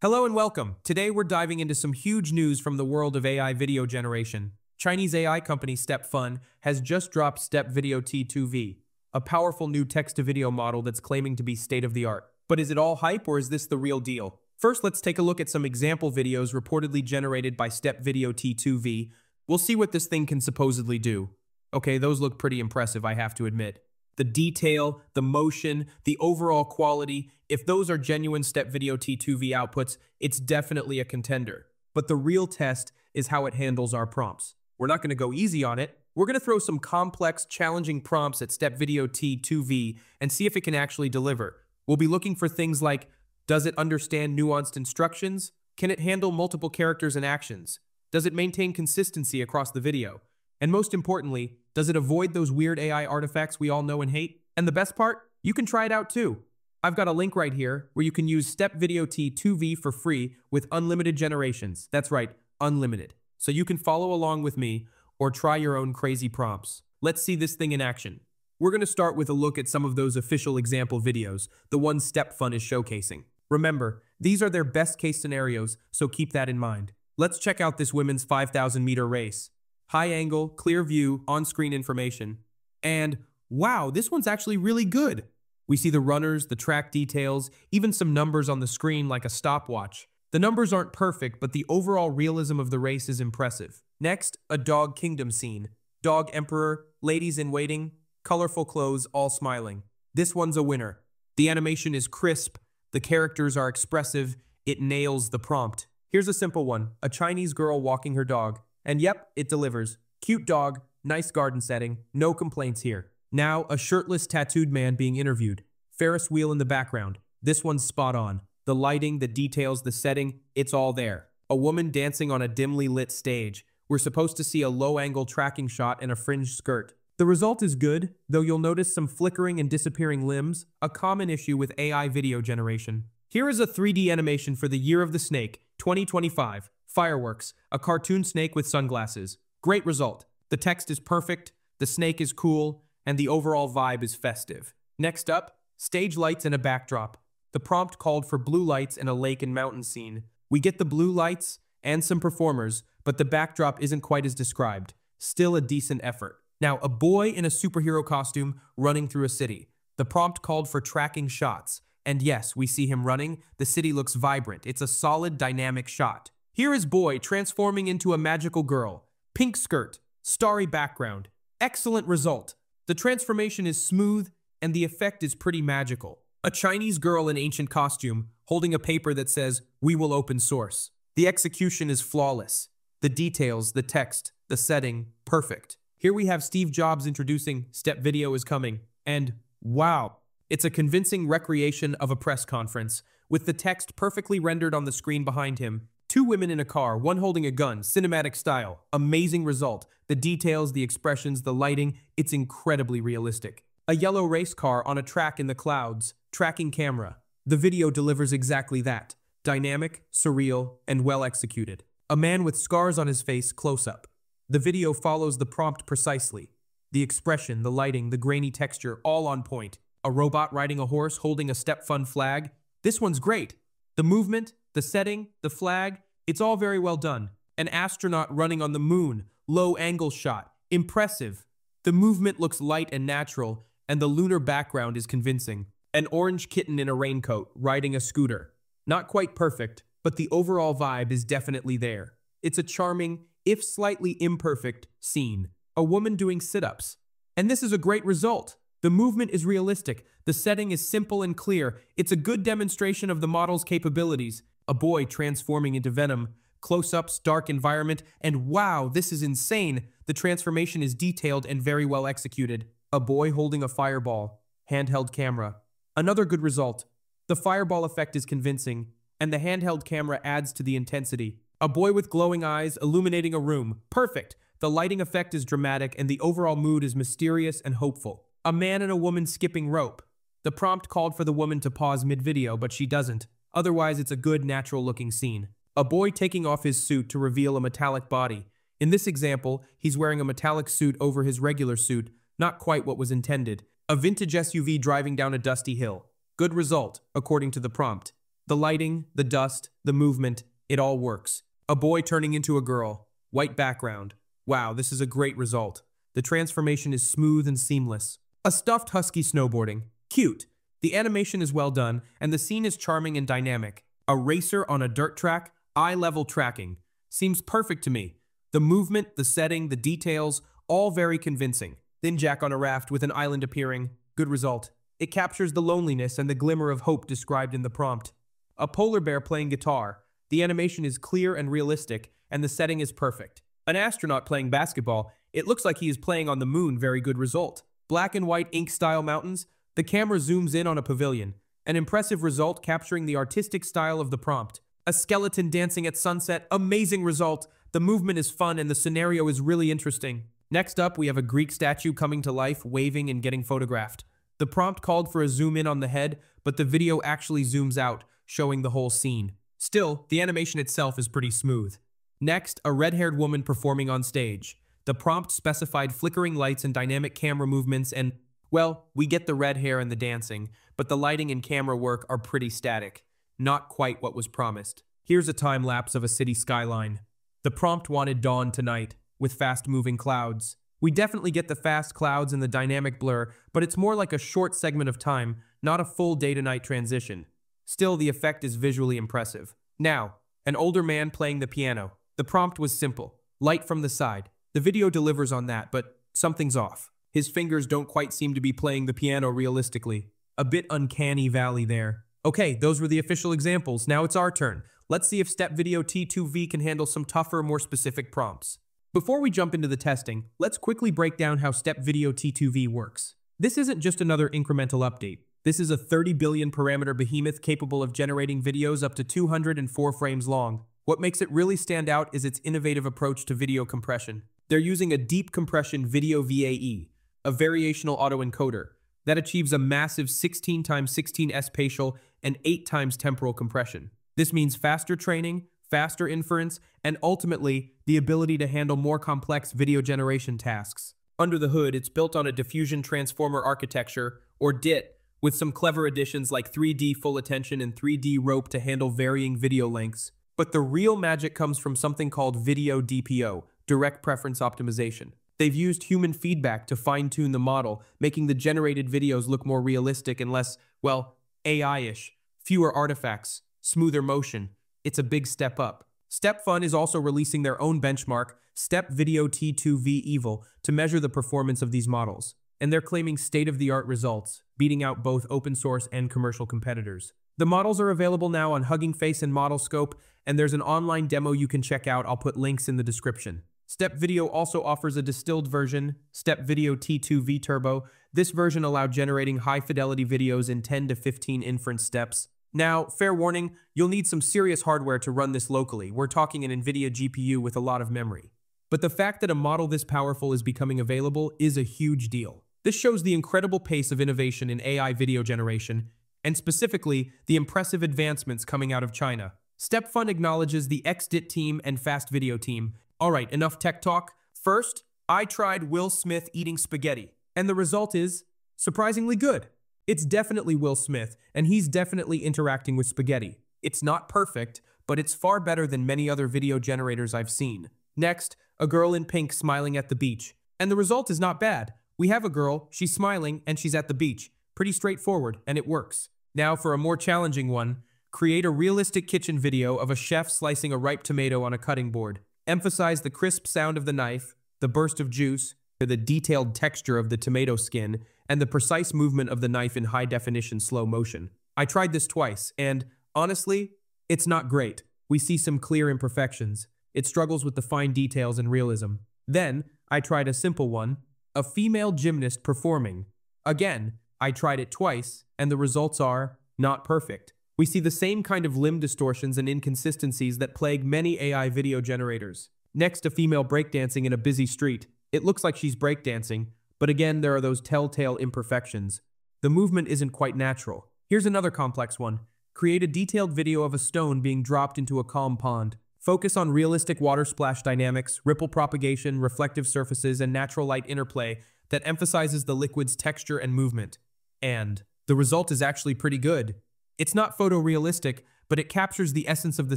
Hello and welcome. Today we're diving into some huge news from the world of AI video generation. Chinese AI company StepFun has just dropped Step Video T2V, a powerful new text-to-video model that's claiming to be state-of-the-art. But is it all hype or is this the real deal? First, let's take a look at some example videos reportedly generated by Step Video T2V. We'll see what this thing can supposedly do. Okay, those look pretty impressive, I have to admit the detail, the motion, the overall quality, if those are genuine Step Video T2V outputs, it's definitely a contender. But the real test is how it handles our prompts. We're not going to go easy on it. We're going to throw some complex, challenging prompts at Step Video T2V and see if it can actually deliver. We'll be looking for things like, does it understand nuanced instructions? Can it handle multiple characters and actions? Does it maintain consistency across the video? And most importantly, does it avoid those weird AI artifacts we all know and hate? And the best part? You can try it out too. I've got a link right here where you can use Step Video T2V for free with unlimited generations. That's right, unlimited. So you can follow along with me or try your own crazy prompts. Let's see this thing in action. We're going to start with a look at some of those official example videos, the ones StepFun is showcasing. Remember, these are their best case scenarios, so keep that in mind. Let's check out this women's 5,000 meter race high angle, clear view, on-screen information. And wow, this one's actually really good. We see the runners, the track details, even some numbers on the screen like a stopwatch. The numbers aren't perfect, but the overall realism of the race is impressive. Next, a dog kingdom scene. Dog emperor, ladies in waiting, colorful clothes, all smiling. This one's a winner. The animation is crisp, the characters are expressive, it nails the prompt. Here's a simple one, a Chinese girl walking her dog. And yep, it delivers. Cute dog, nice garden setting, no complaints here. Now, a shirtless tattooed man being interviewed. Ferris wheel in the background. This one's spot on. The lighting, the details, the setting, it's all there. A woman dancing on a dimly lit stage. We're supposed to see a low-angle tracking shot and a fringed skirt. The result is good, though you'll notice some flickering and disappearing limbs, a common issue with AI video generation. Here is a 3D animation for the Year of the Snake, 2025. Fireworks, a cartoon snake with sunglasses. Great result. The text is perfect, the snake is cool, and the overall vibe is festive. Next up, stage lights and a backdrop. The prompt called for blue lights and a lake and mountain scene. We get the blue lights and some performers, but the backdrop isn't quite as described. Still a decent effort. Now, a boy in a superhero costume running through a city. The prompt called for tracking shots. And yes, we see him running. The city looks vibrant. It's a solid, dynamic shot. Here is Boy transforming into a magical girl. Pink skirt, starry background. Excellent result. The transformation is smooth and the effect is pretty magical. A Chinese girl in ancient costume holding a paper that says, we will open source. The execution is flawless. The details, the text, the setting, perfect. Here we have Steve Jobs introducing Step Video is coming. And wow, it's a convincing recreation of a press conference, with the text perfectly rendered on the screen behind him Two women in a car, one holding a gun, cinematic style. Amazing result. The details, the expressions, the lighting, it's incredibly realistic. A yellow race car on a track in the clouds, tracking camera. The video delivers exactly that. Dynamic, surreal, and well executed. A man with scars on his face close up. The video follows the prompt precisely. The expression, the lighting, the grainy texture, all on point. A robot riding a horse holding a StepFun flag. This one's great. The movement, the setting, the flag, it's all very well done. An astronaut running on the moon, low angle shot, impressive. The movement looks light and natural, and the lunar background is convincing. An orange kitten in a raincoat, riding a scooter. Not quite perfect, but the overall vibe is definitely there. It's a charming, if slightly imperfect, scene. A woman doing sit-ups. And this is a great result. The movement is realistic, the setting is simple and clear, it's a good demonstration of the model's capabilities, a boy transforming into Venom, close-ups, dark environment, and wow, this is insane! The transformation is detailed and very well executed. A boy holding a fireball, handheld camera. Another good result. The fireball effect is convincing, and the handheld camera adds to the intensity. A boy with glowing eyes illuminating a room. Perfect! The lighting effect is dramatic and the overall mood is mysterious and hopeful. A man and a woman skipping rope. The prompt called for the woman to pause mid-video, but she doesn't. Otherwise, it's a good, natural-looking scene. A boy taking off his suit to reveal a metallic body. In this example, he's wearing a metallic suit over his regular suit, not quite what was intended. A vintage SUV driving down a dusty hill. Good result, according to the prompt. The lighting, the dust, the movement, it all works. A boy turning into a girl. White background. Wow, this is a great result. The transformation is smooth and seamless. A stuffed husky snowboarding. Cute. The animation is well done, and the scene is charming and dynamic. A racer on a dirt track, eye-level tracking. Seems perfect to me. The movement, the setting, the details, all very convincing. Then Jack on a raft with an island appearing. Good result. It captures the loneliness and the glimmer of hope described in the prompt. A polar bear playing guitar. The animation is clear and realistic, and the setting is perfect. An astronaut playing basketball. It looks like he is playing on the moon, very good result. Black and white ink-style mountains. The camera zooms in on a pavilion. An impressive result capturing the artistic style of the prompt. A skeleton dancing at sunset. Amazing result. The movement is fun and the scenario is really interesting. Next up, we have a Greek statue coming to life, waving and getting photographed. The prompt called for a zoom in on the head, but the video actually zooms out, showing the whole scene. Still, the animation itself is pretty smooth. Next, a red-haired woman performing on stage. The prompt specified flickering lights and dynamic camera movements and, well, we get the red hair and the dancing, but the lighting and camera work are pretty static. Not quite what was promised. Here's a time lapse of a city skyline. The prompt wanted dawn tonight, with fast-moving clouds. We definitely get the fast clouds and the dynamic blur, but it's more like a short segment of time, not a full day-to-night transition. Still, the effect is visually impressive. Now, an older man playing the piano. The prompt was simple. Light from the side. The video delivers on that, but something's off. His fingers don't quite seem to be playing the piano realistically. A bit uncanny valley there. Okay, those were the official examples. Now it's our turn. Let's see if Step Video T2V can handle some tougher, more specific prompts. Before we jump into the testing, let's quickly break down how Step Video T2V works. This isn't just another incremental update. This is a 30 billion parameter behemoth capable of generating videos up to 204 frames long. What makes it really stand out is its innovative approach to video compression. They're using a deep compression video VAE, a variational autoencoder, that achieves a massive 16 x 16 spatial and 8 times temporal compression. This means faster training, faster inference, and ultimately, the ability to handle more complex video generation tasks. Under the hood, it's built on a diffusion transformer architecture, or DIT, with some clever additions like 3D full attention and 3D RoPE to handle varying video lengths. But the real magic comes from something called Video DPO, Direct Preference Optimization. They've used human feedback to fine-tune the model, making the generated videos look more realistic and less, well, AI-ish. Fewer artifacts, smoother motion, it's a big step up. StepFun is also releasing their own benchmark, Step Video T2V Eval, to measure the performance of these models. And they're claiming state-of-the-art results, beating out both open source and commercial competitors. The models are available now on Hugging Face and ModelScope, and there's an online demo you can check out. I'll put links in the description. Step Video also offers a distilled version, Step Video T2V Turbo. This version allowed generating high-fidelity videos in 10 to 15 inference steps, now, fair warning, you'll need some serious hardware to run this locally. We're talking an NVIDIA GPU with a lot of memory. But the fact that a model this powerful is becoming available is a huge deal. This shows the incredible pace of innovation in AI video generation, and specifically, the impressive advancements coming out of China. StepFun acknowledges the XDIT team and Fast Video team. Alright, enough tech talk. First, I tried Will Smith eating spaghetti, and the result is surprisingly good. It's definitely Will Smith, and he's definitely interacting with spaghetti. It's not perfect, but it's far better than many other video generators I've seen. Next, a girl in pink smiling at the beach. And the result is not bad. We have a girl, she's smiling, and she's at the beach. Pretty straightforward, and it works. Now for a more challenging one, create a realistic kitchen video of a chef slicing a ripe tomato on a cutting board. Emphasize the crisp sound of the knife, the burst of juice, the detailed texture of the tomato skin, and the precise movement of the knife in high definition slow motion. I tried this twice, and honestly, it's not great. We see some clear imperfections. It struggles with the fine details and realism. Then, I tried a simple one, a female gymnast performing. Again, I tried it twice, and the results are not perfect. We see the same kind of limb distortions and inconsistencies that plague many AI video generators. Next, a female breakdancing in a busy street. It looks like she's breakdancing, but again, there are those telltale imperfections. The movement isn't quite natural. Here's another complex one. Create a detailed video of a stone being dropped into a calm pond. Focus on realistic water splash dynamics, ripple propagation, reflective surfaces, and natural light interplay that emphasizes the liquid's texture and movement. And the result is actually pretty good. It's not photorealistic, but it captures the essence of the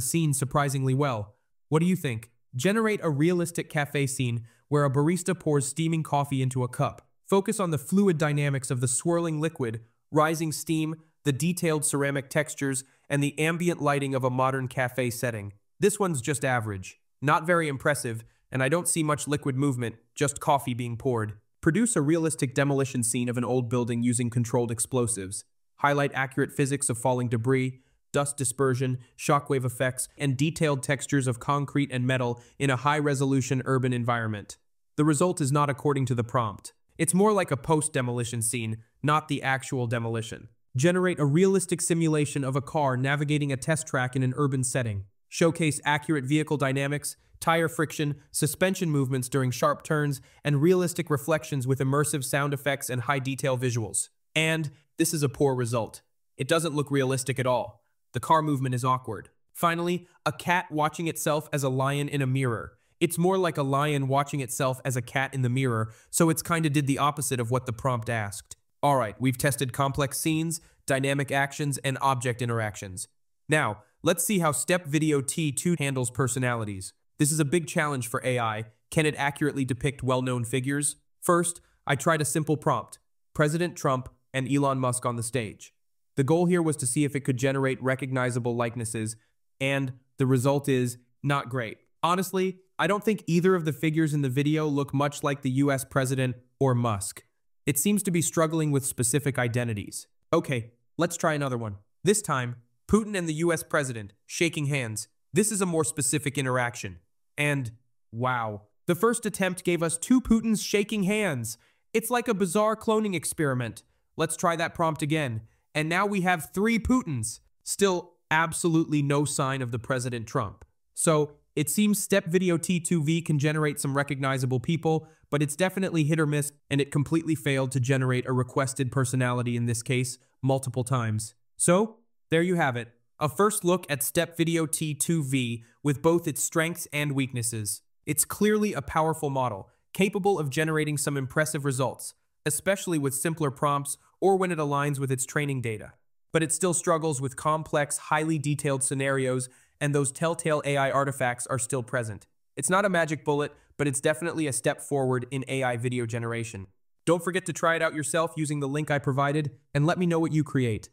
scene surprisingly well. What do you think? Generate a realistic cafe scene where a barista pours steaming coffee into a cup. Focus on the fluid dynamics of the swirling liquid, rising steam, the detailed ceramic textures, and the ambient lighting of a modern cafe setting. This one's just average. Not very impressive, and I don't see much liquid movement, just coffee being poured. Produce a realistic demolition scene of an old building using controlled explosives. Highlight accurate physics of falling debris, dust dispersion, shockwave effects, and detailed textures of concrete and metal in a high-resolution urban environment. The result is not according to the prompt. It's more like a post-demolition scene, not the actual demolition. Generate a realistic simulation of a car navigating a test track in an urban setting. Showcase accurate vehicle dynamics, tire friction, suspension movements during sharp turns, and realistic reflections with immersive sound effects and high-detail visuals. And this is a poor result. It doesn't look realistic at all. The car movement is awkward. Finally, a cat watching itself as a lion in a mirror. It's more like a lion watching itself as a cat in the mirror, so it's kinda did the opposite of what the prompt asked. Alright, we've tested complex scenes, dynamic actions, and object interactions. Now, let's see how Step Video T2 handles personalities. This is a big challenge for AI. Can it accurately depict well-known figures? First, I tried a simple prompt. President Trump and Elon Musk on the stage. The goal here was to see if it could generate recognizable likenesses, and the result is not great. Honestly, I don't think either of the figures in the video look much like the US president or Musk. It seems to be struggling with specific identities. Okay, let's try another one. This time, Putin and the US president shaking hands. This is a more specific interaction. And wow, the first attempt gave us two Putins shaking hands. It's like a bizarre cloning experiment. Let's try that prompt again and now we have three Putins. Still absolutely no sign of the President Trump. So it seems Step Video T2V can generate some recognizable people, but it's definitely hit or miss, and it completely failed to generate a requested personality in this case multiple times. So, there you have it. A first look at Step Video T2V with both its strengths and weaknesses. It's clearly a powerful model, capable of generating some impressive results, especially with simpler prompts or when it aligns with its training data. But it still struggles with complex, highly detailed scenarios, and those telltale AI artifacts are still present. It's not a magic bullet, but it's definitely a step forward in AI video generation. Don't forget to try it out yourself using the link I provided, and let me know what you create.